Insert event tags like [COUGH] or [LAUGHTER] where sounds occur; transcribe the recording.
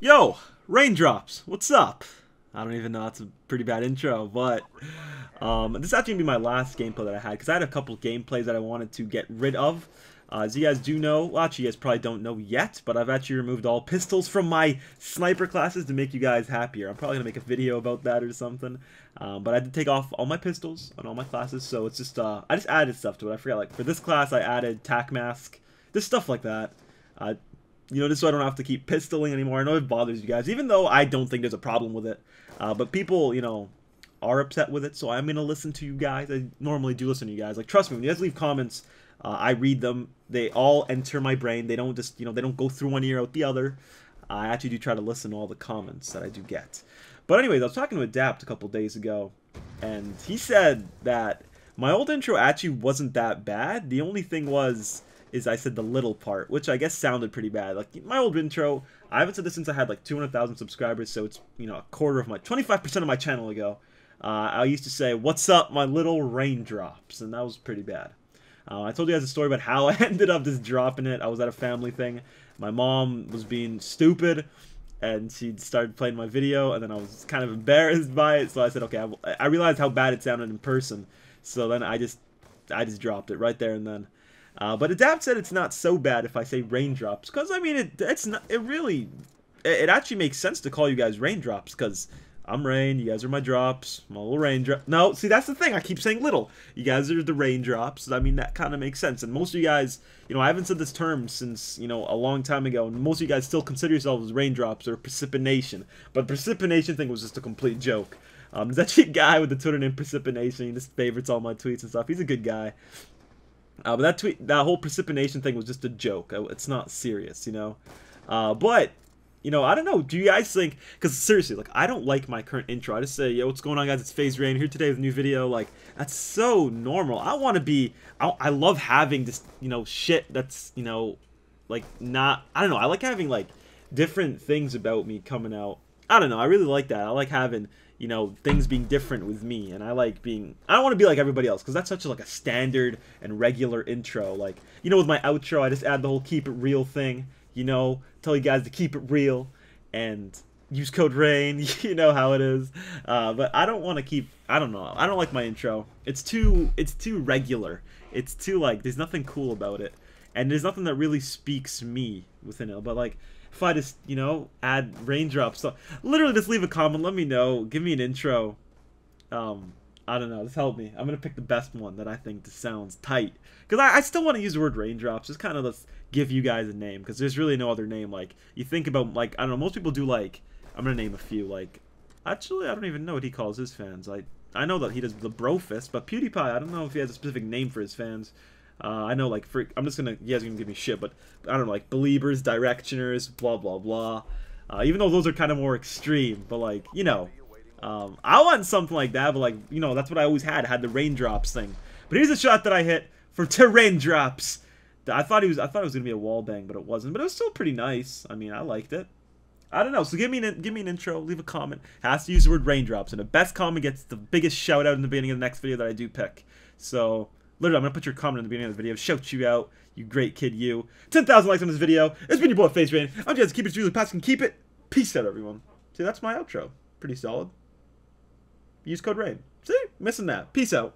Yo, Raindrops, what's up? I don't even know, that's a pretty bad intro, but um, this is actually going to be my last gameplay that I had, because I had a couple gameplays that I wanted to get rid of. Uh, as you guys do know, well actually you guys probably don't know yet, but I've actually removed all [LAUGHS] pistols from my sniper classes to make you guys happier. I'm probably going to make a video about that or something. Um, but I did take off all my pistols on all my classes, so it's just, uh, I just added stuff to it. I forgot, like, for this class I added tac mask, just stuff like that. Uh, you know, just so I don't have to keep pistoling anymore. I know it bothers you guys, even though I don't think there's a problem with it. Uh, but people, you know, are upset with it, so I'm gonna listen to you guys. I normally do listen to you guys. Like, trust me, when you guys leave comments, uh, I read them. They all enter my brain. They don't just, you know, they don't go through one ear out the other. I actually do try to listen to all the comments that I do get. But anyways, I was talking to Adapt a couple days ago, and he said that my old intro actually wasn't that bad. The only thing was is I said the little part, which I guess sounded pretty bad. Like my old intro, I haven't said this since I had like 200,000 subscribers, so it's you know a quarter of my 25% of my channel ago. Uh, I used to say, "What's up, my little raindrops," and that was pretty bad. Uh, I told you guys a story about how [LAUGHS] I ended up just dropping it. I was at a family thing. My mom was being stupid, and she started playing my video, and then I was kind of embarrassed by it. So I said, "Okay." I, I realized how bad it sounded in person, so then I just, I just dropped it right there and then. Uh, but Adapt said it's not so bad if I say raindrops, because I mean it. It's not. It really. It, it actually makes sense to call you guys raindrops, because I'm rain. You guys are my drops. My little raindrop. No, see that's the thing. I keep saying little. You guys are the raindrops. I mean that kind of makes sense. And most of you guys, you know, I haven't said this term since you know a long time ago, and most of you guys still consider yourselves raindrops or precipitation. But precipitation thing was just a complete joke. Um, there's actually a guy with the Twitter name Precipitation. He just favorites all my tweets and stuff. He's a good guy. Uh, but that tweet, that whole precipitation thing was just a joke. Uh, it's not serious, you know. Uh, but you know, I don't know. Do you guys think? Because seriously, like, I don't like my current intro. I just say, "Yo, what's going on, guys? It's FaZe Rain here today with a new video." Like, that's so normal. I want to be. I, I love having this, you know, shit that's, you know, like not. I don't know. I like having like different things about me coming out. I don't know. I really like that. I like having you know things being different with me and i like being i don't want to be like everybody else because that's such a, like a standard and regular intro like you know with my outro i just add the whole keep it real thing you know tell you guys to keep it real and use code rain [LAUGHS] you know how it is uh, but i don't want to keep i don't know i don't like my intro. It's too it's too regular. It's too like there's nothing cool about it and there's nothing that really speaks me within it but like if I just, you know, add raindrops. So literally just leave a comment, let me know, give me an intro. Um, I don't know, just help me. I'm gonna pick the best one that I think sounds tight. Because I, I, still want to use the word raindrops, just kind of let's give you guys a name, because there's really no other name. Like, you think about, like, I don't know, most people do, like, I'm gonna name a few, like, actually, I don't even know what he calls his fans. Like, I know that he does the Brofist, but PewDiePie, I don't know if he has a specific name for his fans. Uh, I know, like, for, I'm just gonna, you guys are gonna give me shit, but I don't know, like, believers, directioners, blah, blah, blah. Uh, even though those are kind of more extreme, but, like, you know, um, I want something like that, but, like, you know, that's what I always had, had the raindrops thing. But here's a shot that I hit for two [LAUGHS] raindrops. I thought he was, I thought it was gonna be a wall bang, but it wasn't. But it was still pretty nice. I mean, I liked it. I don't know. So give me an give me an intro. Leave a comment. Has to use the word raindrops, and the best comment gets the biggest shout out in the beginning of the next video that I do pick. So Literally, I'm going to put your comment in the beginning of the video. Shout you out, you great kid, you. 10,000 likes on this video. It's been your boy, FaZe Rain. I'm just keep it really fast and keep it. Peace out, everyone. See, that's my outro. Pretty solid. Use code RAIN. See? Missing that. Peace out.